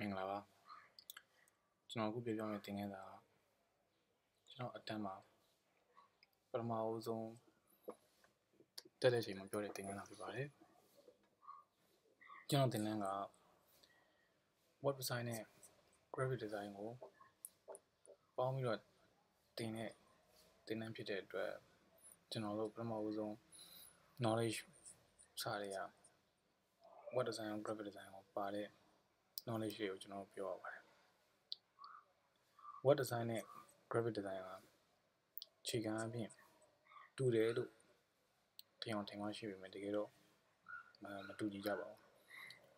မင်္ဂလာပါကျွန်တော်အခုပြောပြမယ့်သင်ခန်းစာကကျွန်တော်အတန်းမှာပထမအဦးဆုံးတက်တဲ့ချိန်မှာပြောတဲ့သင်ခန်းစာဖြစ်ပါတယ်ကျွန်တော်သင်ခန်းက web design နဲ့ graphic design ကိုပေါင်းပြီးတော့သင်တဲ့သင်တန်းဖြစ်တဲ့အတွက်ကျွန်တော်တို့ပထမအဦးဆုံး knowledge စာတွေက web design နဲ့ graphic design ကိုပါတဲ့ knowledge တွေကိုကျွန်တော်ပြောရပါတယ် web design နဲ့ graphic design ကခြေခံအပြင်တူတယ်လို့ထင်အောင်ထင်မှရှိပေမဲ့တကယ်တော့မတူညီကြပါဘူး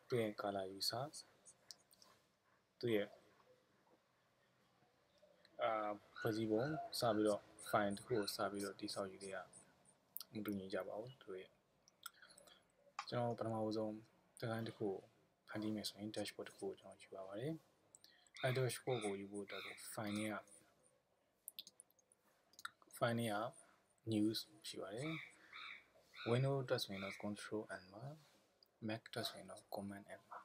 သူရဲ့ color user သူရဲ့အာဖွဲ့စည်းပုံစပြီးတော့ file တစ်ခုကိုစပြီးတော့တိဆောက်ယူခဲ့ရမတူညီကြပါဘူးသူရဲ့ကျွန်တော်ပထမဆုံး design တစ်ခုကို ဖန်တီးမယ်ဆိုရင် dashboard တစ်ခုကိုကျွန်တော်ယူပါပါတယ်အဲ dashboard ကိုယူဖို့အတွက် file နဲ့က file နဲ့က news ရှိပါတယ် windows အတွက်ဆိုရင်တော့ control n ပါ mac အတွက်ဆိုရင်တော့ command n ပါ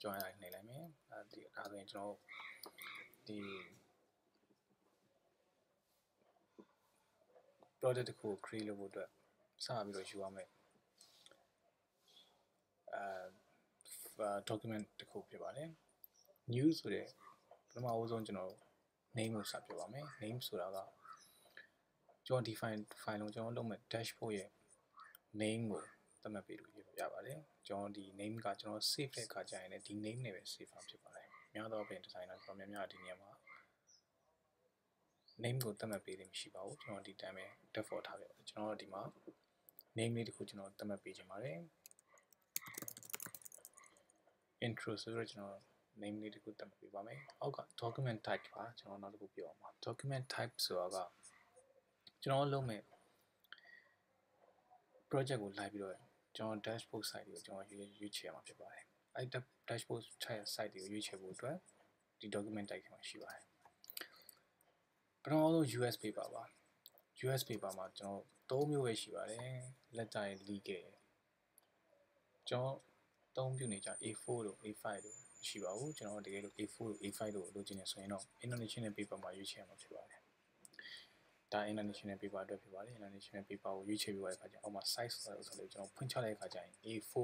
ကျွန်တော်အဲ့ဒါနှိပ်လိုက်မယ်အဲဒီဒါဆိုရင်ကျွန်တော်ဒီ project တစ်ခုကို create လုပ်ဖို့အတွက်စပြီးတော့ယူရမယ်အဲ document တစ်ခုဖြစ်ပါတယ် new ဆိုတဲ့ပထမအဆုံးကျွန်တော် name ကိုစပြပါမယ် name ဆိုတာကကျွန်တော် define file လုံးကျွန်တော်လုပ်မဲ့ dashboard ရဲ့ name ကိုသတ်မှတ်ပေးလို့ရပါတယ်ကျွန်တော်ဒီ name ကကျွန်တော် save တဲ့အခါကျရင်လည်းဒီ name နဲ့ပဲ save မှာဖြစ်ပါတယ်များသောအားဖြင့် designer တော်များများဒီနေရာမှာ name ကိုသတ်မှတ်ပေးလို့မရှိပါဘူးကျွန်တော်ဒီတိုင်းပဲ default ထားခဲ့ပါတယ်ကျွန်တော်ဒီမှာ name လေးတစ်ခုကျွန်တော်သတ်မှတ်ပေးခြင်းပါတယ် intro ဆိုတော့ကျွန်တော် name လေးတစ်ခုသတ်မှတ်ပေးပါမယ်အောက်က document type ပါကျွန်တော်နောက်တစ်ခုပြောအောင်ပါ document type ဆိုတာကကျွန်တော်လုပ်မဲ့ project ကိုလိုက်ပြီးတော့ကျွန်တော် dashboard site ကိုကျွန်တော်ရွေးချယ်ရမှာဖြစ်ပါတယ်အဲ့ dashboard site ကိုရွေးချယ်ဖို့အတွက်ဒီ document type မှာရှိပါတယ်ပထမဆုံး US paper ပါ US paper မှာကျွန်တော်၃မျိုးပဲရှိပါတယ် letter legal ကျွန်တော် သုံးပြုနေကြ A4 တို့ A5 တို့ရှိပါဘူးကျွန်တော်တကယ်လို့ A4 တို့ A5 တို့လိုချင်နေဆိုရင်တော့ international paper မှာရွေးချယ်မှာဖြစ်ပါတယ်ဒါ international paper အတွက်ဖြစ်ပါတယ် international paper ကိုရွေးချယ်ပြီးတဲ့အခါကျအောက်မှာ size ဆိုတာဆိုလို့ကျွန်တော်ဖွင့်ချလိုက်တဲ့အခါကျရင် A4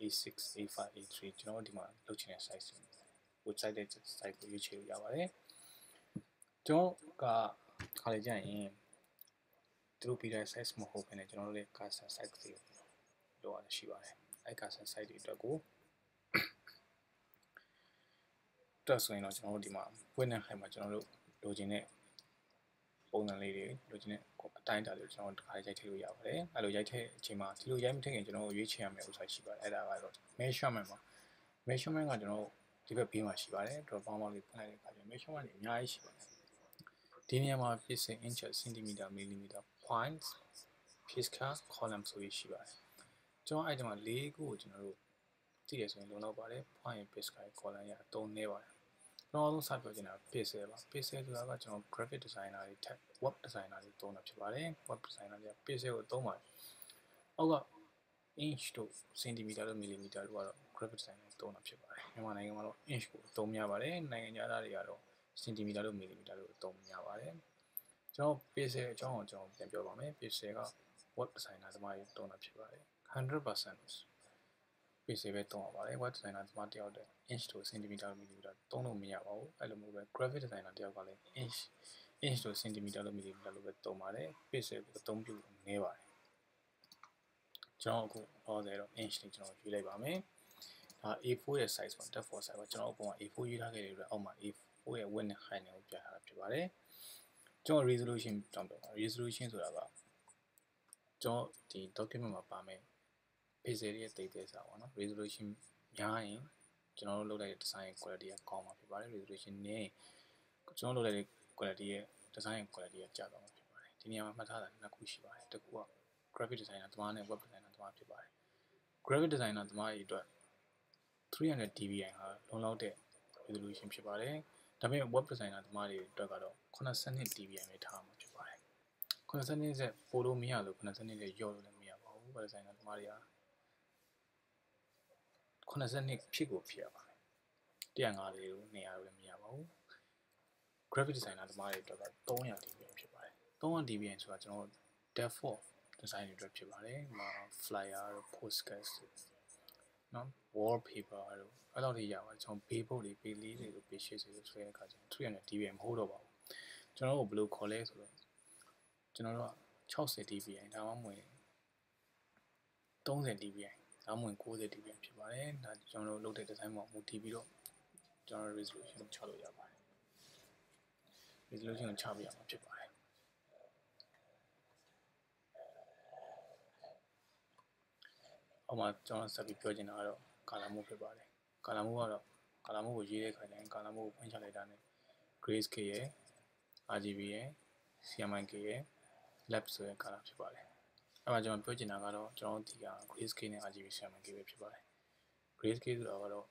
A6 A5 A3 ကျွန်တော်ဒီမှာလုပ်ချင်တဲ့ size တွေ website တဲ့ site ကိုရွေးချယ်လို့ရပါတယ်ကျွန်တော်ကခါလေကြရင်သူတို့ပြီးတဲ့ size မဟုတ်ဘဲနဲ့ကျွန်တော်တို့ရဲ့ cursor site တွေလိုရရှိပါတယ် အဲ့ cursor site တွေအတွက်ကိုတက်ဆိုရင်တော့ကျွန်တော်တို့ဒီမှာ win and high မှာကျွန်တော်တို့လိုချင်တဲ့ပုံစံလေးတွေလိုချင်တဲ့အတိုင်းအတာလေးကျွန်တော်တခါရိုက်ထည့်လို့ရပါတယ်အဲ့လိုရိုက်ထည့်အချိန်မှာဒီလိုရိုက်မထည့်ခင်ကျွန်တော်တို့ရွေးချယ်ရမယ့်ဥစ္စာရှိပါတယ်အဲ့ဒါကတော့ measurement ပါ measurement ကကျွန်တော်တို့ဒီဘက်ဘေးမှာရှိပါတယ် drop down လေးဖွင့်လိုက်တဲ့အခါကျ measurement တွေအများကြီးရှိပါတယ်ဒီနေရာမှာ pixel inch centimeter millimeter points pixel column ဆိုပြီးရှိပါတယ် ကျွန်တော်အဲ့ဒီမှာ၄ခုကိုကျွန်တော်တို့သိရဆိုရင်လုံလောက်ပါတယ် point pixel column ရအသုံးနေပါတယ်ကျွန်တော်ဆုံးစပြောချင်တာ pixel ပါ pixel ဆိုတာကကျွန်တော် graphic designer တွေထက် web designer တွေသုံးတာဖြစ်ပါတယ် web designer တွေက pixel ကိုသုံးပါတယ်အောက်က inch တို့ centimeter တို့ millimeter တို့ကတော့ graphic designer တွေသုံးတာဖြစ်ပါတယ်မြန်မာနိုင်ငံမှာတော့ inch ကိုသုံးများပါတယ်နိုင်ငံခြားသားတွေကတော့ centimeter တို့ millimeter တို့သုံးများပါတယ်ကျွန်တော် pixel အကြောင်းကိုကျွန်တော်ပြန်ပြောပါမယ် pixel က web designer သမားတွေသုံးတာဖြစ်ပါတယ် 100% pixel ပဲသုံးရပါတယ် web designer သမားတယောက်တည်း inch တို့ centimeter တို့ millimeter သုံးလို့မရပါဘူးအဲ့လိုမျိုးပဲ graphic designer တယောက်ကလည်း inch inch တို့ centimeter တို့ millimeter လို့ပဲသုံးပါတယ် pixel ကိုအသုံးပြုနေပါတယ်ကျွန်တော်အခုဟောတယ်တော့ inch လေးကျွန်တော်ရွေးလိုက်ပါမယ်ဒါ A4 ရဲ့ size ပါ depth for size ပါကျွန်တော်အပေါ်မှာ A4 ရေးထားခဲ့တဲ့အတွက်အောက်မှာ A4 ရဲ့ width နဲ့ height နဲ့ကိုပြထားတာဖြစ်ပါတယ်ကျွန်တော် resolution တောင်းပြောပါ resolution ဆိုတာကကျွန်တော်ဒီ document မှာပါမယ် pixel ရဲ့တိတ်သေးစာပေါ့နော် resolution များရင်ကျွန်တော်တို့လုပ်လိုက်တဲ့ design quality ကကောင်းမှာဖြစ်ပါတယ် resolution နဲ့ကျွန်တော်လုပ်လိုက်တဲ့ quality ရဲ့ design quality ကကျသွားမှာဖြစ်ပါတယ်ဒီနေရာမှာမှတ်ထားတာနှစ်ခုရှိပါတယ်တစ်ခုက graphic designer သမားနဲ့ web designer သမားဖြစ်ပါတယ် graphic designer သမားတွေအတွက်300 dpi ဟာလုံလောက်တဲ့ resolution ဖြစ်ပါတယ်ဒါပေမဲ့ web designer သမားတွေအတွက်ကတော့82 dpi ပဲထားမှာဖြစ်ပါတယ်82ဆက်ပို့လို့မရလို့82နဲ့ရော့လို့လည်းမရပါဘူး web designer သမားတွေက 82ဖြစ်ကိုဖြစ်ရပါတယ်150လေးလို့200လို့လည်းမရပါဘူး graphic designer တမားတွေအတွက်က300 dpi ဖြစ်ပါတယ်300 dpi ဆိုတာကျွန်တော် default design တွေအတွက်ဖြစ်ပါတယ်ဒီမှာ flyer တို့ postcard နော် wallpaper တို့အဲ့လိုတွေရပါတယ်ကျွန်တော် billboard တွေ page လေးတွေတို့ page ရှေ့တွေဆွဲတဲ့အခါကျရင်300 dpi မဟုတ်တော့ပါဘူးကျွန်တော်တို့ဘယ်လိုခေါ်လဲဆိုတော့ကျွန်တော်တို့က60 dpi ဒါမှမဟုတ်30 dpi ဒါမှမဟုတ်90 dpi ဖြစ်ပါတယ်ဒါကျွန်တော်တို့လုပ်တဲ့ design ပေါ်မူတည်ပြီးတော့ကျွန်တော် resolution ကိုချလို့ရပါတယ် resolution ကိုချပြရမှာဖြစ်ပါတယ်အောက်မှာကျွန်တော်ဆက်ပြီးပြောချင်တာကတော့ color move ဖြစ်ပါတယ် color move ကတော့ color move ကိုရေးတဲ့အခါကျရင် color move ကိုဖွင့်ချလိုက်တာနဲ့ grayscale ရယ် RGB ရယ် CMYK ရယ် lab ဆိုတဲ့ color ဖြစ်ပါတယ် အဲ့မှာကျွန်တော်ပြောချင်တာကတော့ကျွန်တော်ဒီက grayscale နဲ့ RGB CMYK ပဲဖြစ်ပါတယ် grayscale ဆိုတာကတော့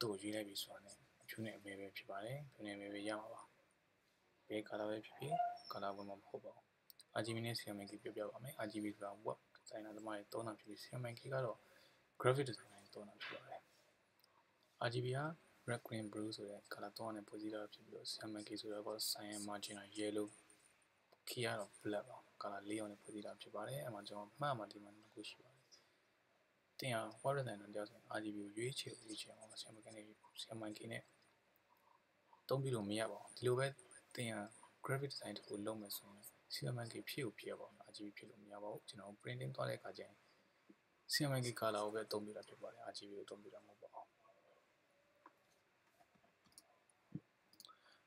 သူ့ကိုရေးလိုက်ပြီဆိုတာနဲ့အဖြူနဲ့အမဲပဲဖြစ်ပါတယ်ဖြူနဲ့အမဲပဲရမှာပါဘယ် color ပဲဖြစ်ဖြစ် color ဝင်မှာမဟုတ်ပါဘူး RGB နဲ့ CMYK ပြောပြပါမယ် RGB ဆိုတာ web designer သမားတွေသုံးတာဖြစ်ပြီး CMYK ကတော့ graphic designer တွေသုံးတာဖြစ်ပါတယ် RGB က red green blue ဆိုတဲ့ color သုံးနဲ့ဖွဲ့စည်းထားဖြစ်ပြီးတော့ CMYK ဆိုတော့ cyan margin yellow key ကတော့ black ပါ color ၄အောင်နဲ့ဖွဲ့စည်းထားဖြစ်ပါတယ်အဲ့မှာကျွန်တော်မှတ်မှဒီမှာနှစ်ခုရှိပါတယ်တင်ရ web designer တယောက်ဆိုရင် RGB ကိုရွေးချယ်ရွေးချယ်အောင် CMYK နဲ့ CMYK နဲ့သုံးပြီးလို့မရပါဘူးဒီလိုပဲတင်ရ graphic design တခုလုပ်မယ်ဆိုရင် CMYK ဖြစ်ကိုဖြစ်ရပါဘူး RGB ဖြစ်လို့မရပါဘူးကျွန်တော် printing သွားတဲ့အခါကျရင် CMYK color ကိုပဲသုံးပြတာဖြစ်ပါတယ် RGB ကိုသုံးပြတာမဟုတ်ပါဘူး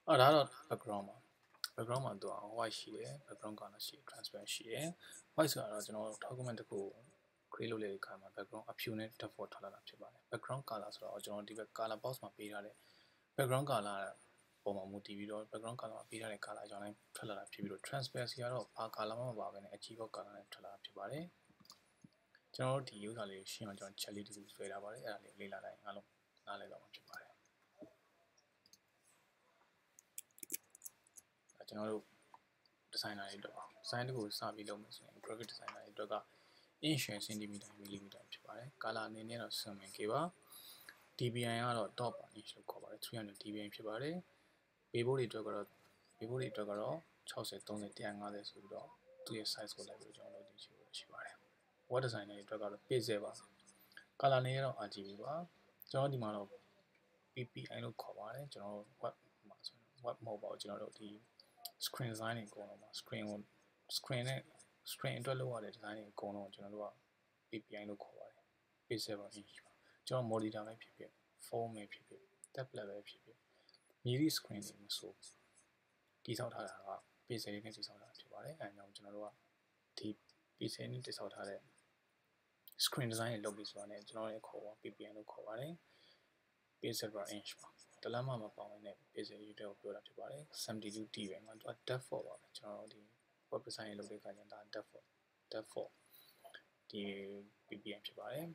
အဲ့ဒါတော့ background ပါ background မှာသူက white ရှိတယ် background color ရှိတယ် transparent ရှိတယ် white ဆိုတာတော့ကျွန်တော် document တခု create လုပ်တဲ့အခါမှာ background အဖြူနဲ့ default ထားလာတာဖြစ်ပါတယ် background color ဆိုတော့ကျွန်တော်ဒီဘက် color box မှာပေးထားတဲ့ background color ပုံမှာမူတည်ပြီးတော့ background color မှာပေးထားတဲ့ color ကြောင့်လည်းထွက်လာတာဖြစ်ပြီးတော့ transparency ကတော့ဘာ color မှမပါဘဲနဲ့အကြီးဘော color နဲ့ထွက်လာတာဖြစ်ပါတယ်ကျွန်တော်တို့ဒီ user လေးရှင်းအောင်ကျွန်တော် chat လေးတစ်ခုဆွဲထားပါတယ်အဲ့ဒါလေးလေ့လာလိုက်အားလုံးနားလည်တော့မှာဖြစ်ပါတယ် ကျွန်တော်တို့ designer တွေအတွက်ပါ design တခုစပြီးလုပ်မယ်ဆိုရင် graphic designer တွေအတွက်က inch centimeter millimeter ဖြစ်ပါတယ် color အနေနဲ့တော့ summon ကေပါ dpi ကတော့ top inch လို့ခေါ်ပါတယ်300 dpi ဖြစ်ပါတယ် billboard တွေအတွက်ကတော့ billboard တွေအတွက်ကတော့60 30 150ဆိုပြီးတော့သူ့ရဲ့ size ကိုလိုက်ပြီးကျွန်တော်လုပ်တင်ရှိဖို့ရှိပါတယ် web design တွေအတွက်ကတော့ pixel ပါ color အနေနဲ့တော့ RGB ပါကျွန်တော်ဒီမှာတော့ PPI လို့ခေါ်ပါတယ်ကျွန်တော် web မှာဆိုရင် web မဟုတ်ပါဘူးကျွန်တော်တို့ဒီ screen design တွေအကုန်လုံးပါ screen ကို screen နဲ့ screen အတွက်လုပ်ရတဲ့ design တွေအကုန်လုံးကိုကျွန်တော်တို့က PPI လို့ခေါ်ပါတယ် pixel ပါ inch ပါကျွန်တော် monitor ပဲဖြစ်ဖြစ်ဖုန်းပဲဖြစ်ဖြစ် tablet ပဲဖြစ်ဖြစ်မြည်သည့် screen တွေမဆိုတည်ဆောက်ထားတာက pixel လေးနဲ့တည်ဆောက်ထားတာဖြစ်ပါတယ်အဲဒါကြောင့်ကျွန်တော်တို့ကဒီ pixel နဲ့တည်ဆောက်ထားတဲ့ screen design တွေလုပ်ပြီးဆိုတာနဲ့ကျွန်တော်လည်းခေါ်ပါ PPN လို့ခေါ်ပါတယ် pixel per inch ပါ တလမ်းမှမပေါင်းတဲ့ pixel unit ကိုပြောတာဖြစ်ပါတယ် 72D ပဲမှာသူက default ပါပဲကျွန်တော်တို့ဒီ web design လုပ်တဲ့အခါကျရင်ဒါ default default ဒီ PPN ဖြစ်ပါတယ်